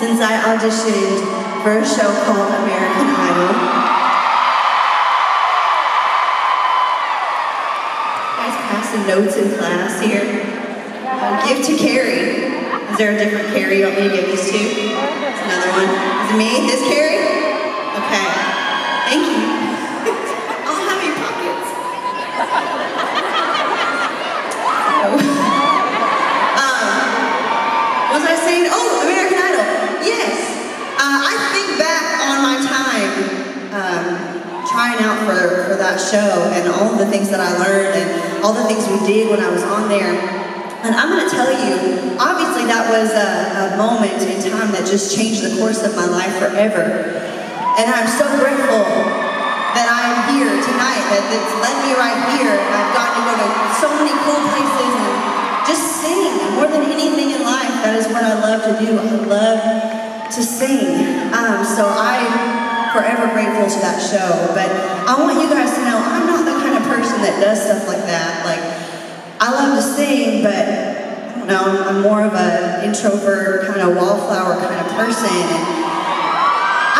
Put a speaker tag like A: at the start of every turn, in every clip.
A: since I auditioned for a show called American Idol. Guys passing notes in class here. Uh, give to Carrie. Is there a different Carrie you want me to give these to? Another one. Is it me? This Carrie? Okay. Um, trying out for, for that show and all the things that I learned and all the things we did when I was on there. And I'm going to tell you, obviously that was a, a, moment in time that just changed the course of my life forever. And I'm so grateful that I'm here tonight, that it's led me right here. I've gotten to go to so many cool places and just sing. More than anything in life, that is what I love to do. I love to sing. Um, so I'm forever grateful to that show. But I want you guys to know I'm not the kind of person that does stuff like that. Like, I love to sing, but I don't know, I'm more of an introvert, kind of wallflower kind of person. And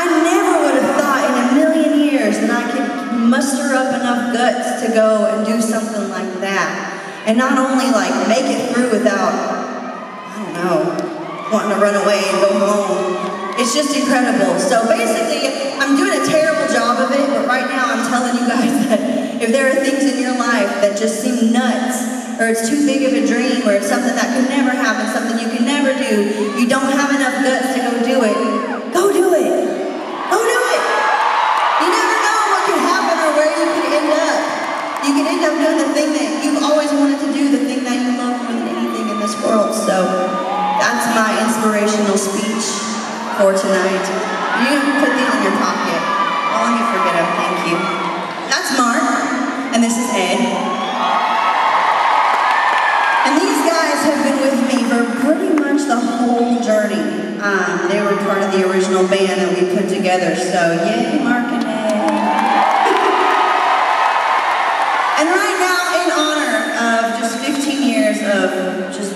A: I never would have thought in a million years that I could muster up enough guts to go and do something like that. And not only like make it through without, I don't know, wanting to run away and go home. It's just incredible. So basically, I'm doing a terrible job of it, but right now I'm telling you guys that if there are things in your life that just seem nuts, or it's too big of a dream, or it's something that for tonight. You put these in your pocket. Let you forget them. Thank you. That's Mark, and this is Ed. And these guys have been with me for pretty much the whole journey. Um, they were part of the original band that we put together, so yay, Mark and Ed. and right now, in honor of just 15 years of just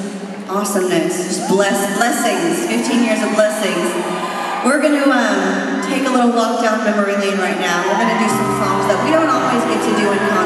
A: awesomeness, just bless, blessings, 15 years of blessings, we're going to um, take a little walk down memory lane right now. We're going to do some songs that we don't always get to do in concert,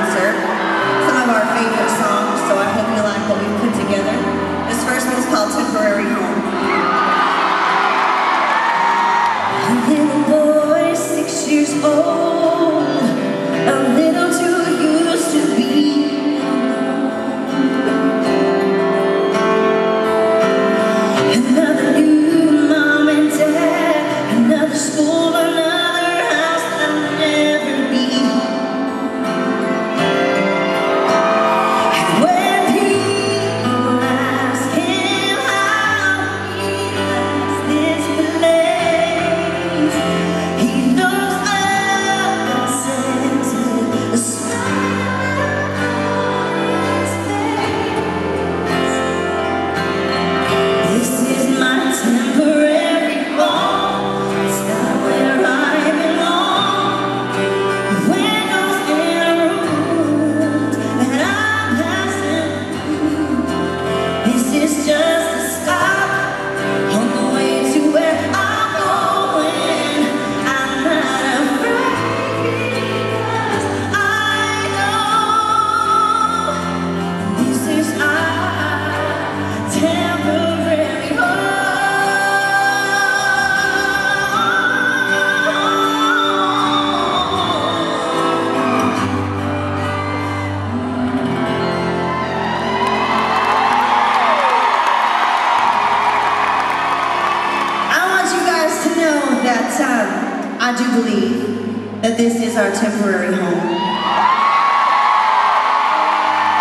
A: um, I do believe that this is our temporary home.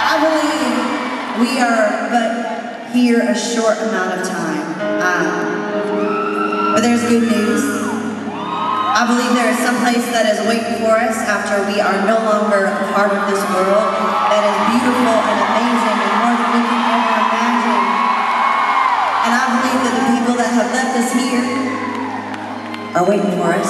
A: I believe we are but here a short amount of time. Um, but there's good news. I believe there is some place that is waiting for us after we are no longer a part of this world that is beautiful and amazing and more than we can ever imagine. And I believe that the people that have left us here are waiting for us.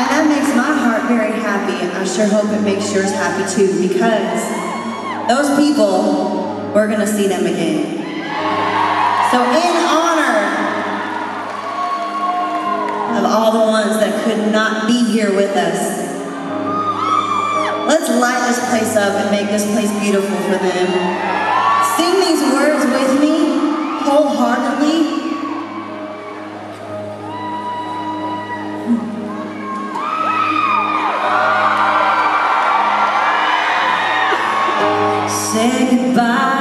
A: And that makes my heart very happy, and I sure hope it makes yours happy too, because those people, we're gonna see them again. So in honor of all the ones that could not be here with us, let's light this place up and make this place beautiful for them. Sing these words with me wholeheartedly. Say goodbye,